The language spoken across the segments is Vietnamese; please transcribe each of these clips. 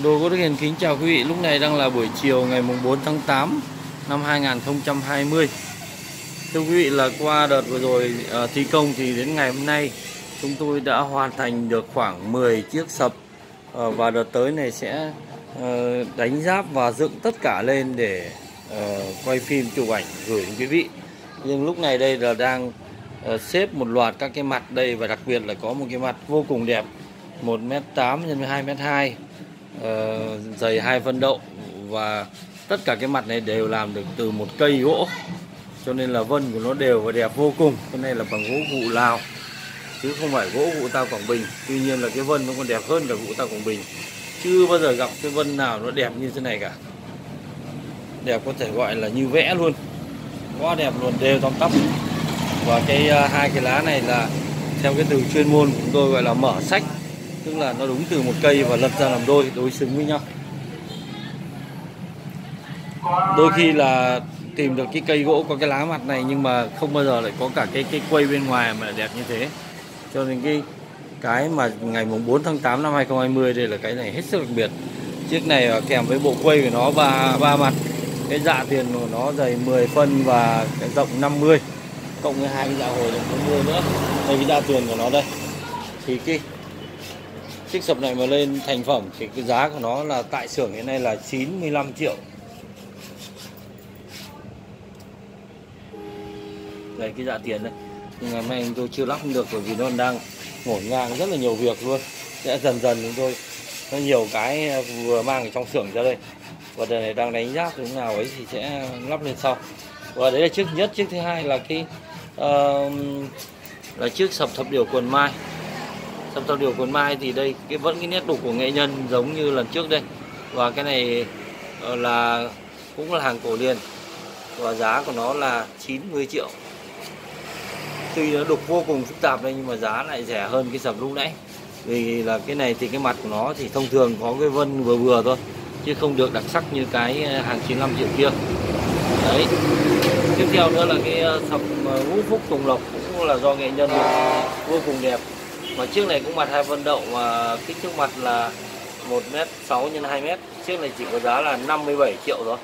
Đồ gỗ Đức Hiền kính chào quý vị. Lúc này đang là buổi chiều ngày 4 tháng 8 năm 2020. Thưa quý vị là qua đợt vừa rồi uh, thi công thì đến ngày hôm nay chúng tôi đã hoàn thành được khoảng 10 chiếc sập uh, và đợt tới này sẽ uh, đánh giáp và dựng tất cả lên để uh, quay phim chụp ảnh gửi đến quý vị. Nhưng lúc này đây là đang uh, xếp một loạt các cái mặt đây và đặc biệt là có một cái mặt vô cùng đẹp 1m8 x 2m2 uh, dày hai phân đậu và tất cả cái mặt này đều làm được từ một cây gỗ. Cho nên là vân của nó đều và đẹp vô cùng. Cái này là bằng gỗ vụ lào chứ không phải gỗ vụ tao quảng bình. Tuy nhiên là cái vân nó còn đẹp hơn cả vụ tao quảng bình. Chưa bao giờ gặp cái vân nào nó đẹp như thế này cả. Đẹp có thể gọi là như vẽ luôn. Quá đẹp luôn đều tóm tắp và cái uh, hai cái lá này là theo cái từ chuyên môn của chúng tôi gọi là mở sách tức là nó đúng từ một cây và lật ra làm đôi, đối xứng với nhau. Đôi khi là tìm được cái cây gỗ có cái lá mặt này nhưng mà không bao giờ lại có cả cái cái quây bên ngoài mà đẹp như thế. Cho nên cái cái mà ngày mùng 4 tháng 8 năm 2020 đây là cái này hết sức đặc biệt. Chiếc này kèm với bộ quây của nó ba ba mặt. Cái dạ tiền của nó dày 10 phân và cái rộng 50 cộng với hai cái dạ hồi là 40 nữa. Đây, cái dạ tiền của nó đây. Thì cái chiếc sập này mà lên thành phẩm thì cái giá của nó là tại xưởng hiện nay là 95 triệu. Đây cái dạ tiền đây. Nhưng ngày nay tôi chưa lắp được bởi vì nó đang ngổn ngang rất là nhiều việc luôn. Sẽ dần dần chúng tôi nó nhiều cái vừa mang ở trong xưởng ra đây. Và đời này đang đánh giáp thế nào ấy thì sẽ lắp lên sau. Và đấy là chiếc nhất chiếc thứ hai là cái uh, là chiếc sập thập điều quần mai sập sau điều cuốn mai thì đây, cái vẫn cái nét đục của nghệ nhân giống như lần trước đây. Và cái này ờ, là cũng là hàng cổ liền và giá của nó là 90 triệu. Tuy nó đục vô cùng phức tạp đây, nhưng mà giá lại rẻ hơn cái sập lúc nãy. Vì là cái này thì cái mặt của nó thì thông thường có cái vân vừa vừa thôi, chứ không được đặc sắc như cái ờ, hàng 95 triệu kia. Đấy. Tiếp theo nữa là cái ờ, sập ngũ phúc tùng lộc, cũng là do nghệ nhân vô cùng đẹp mà chiếc này cũng mặt hai phân đậu mà kích thước mặt là 1 m 6 x 2 m chiếc này chỉ có giá là 57 triệu thôi.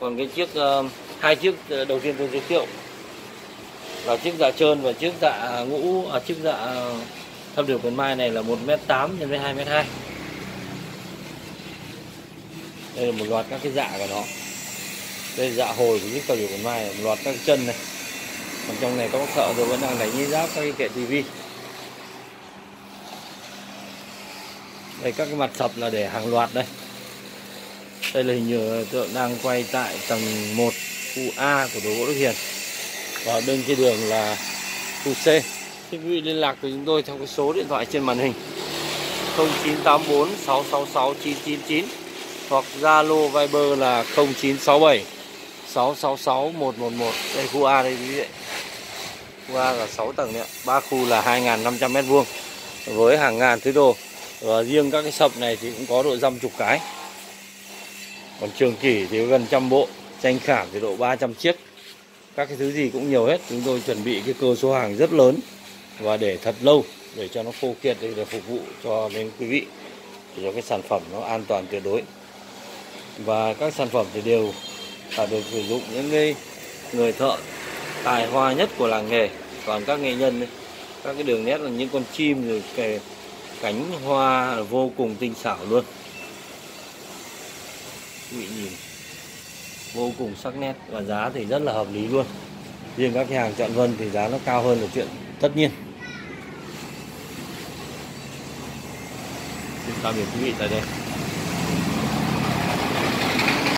Còn cái chiếc ờ, hai chiếc ờ, đầu tiên tôi giới thiệu là chiếc dạ trơn và chiếc dạ ngũ à, chiếc dạ thâm điều quần mai này là 1m8 x 2m2 đây là một loạt các cái dạ của nó. Đây dạ hồi của chiếc tàu điều quần mai một loạt các chân này. Còn trong này có thợ rồi vẫn đang đánh giáp các cái kệ tivi đây, các cái mặt sập là để hàng loạt đây. Đây là hình như tượng đang quay tại tầng 1 khu A của đồ gỗ Đức Hiền. Và bên kia đường là khu C. Xin quý vị liên lạc với chúng tôi theo cái số điện thoại trên màn hình. 0984 666 999 hoặc Zalo, Viber là 0967 666 111 đây, khu A đây, quý vị khu A là 6 tầng đấy ba khu là 2.500 mét vuông với hàng ngàn thứ đồ và riêng các cái sập này thì cũng có độ dăm chục cái. Còn trường kỷ thì gần trăm bộ, tranh khảm thì độ 300 chiếc. Các cái thứ gì cũng nhiều hết, chúng tôi chuẩn bị cái cơ số hàng rất lớn và để thật lâu, để cho nó khô kiệt để phục vụ cho đến quý vị, để cho cái sản phẩm nó an toàn tuyệt đối. Và các sản phẩm thì đều là được sử dụng những cái người thợ tài hoa nhất của làng nghề. Còn các nghệ nhân các cái đường nét là những con chim rồi cánh hoa vô cùng tinh xảo luôn. Quý vị nhìn, vô cùng sắc nét và giá thì rất là hợp lý luôn. Riêng các cái hàng chọn vân thì giá nó cao hơn là chuyện tất nhiên. Xin tạm biệt quý vị tại đây.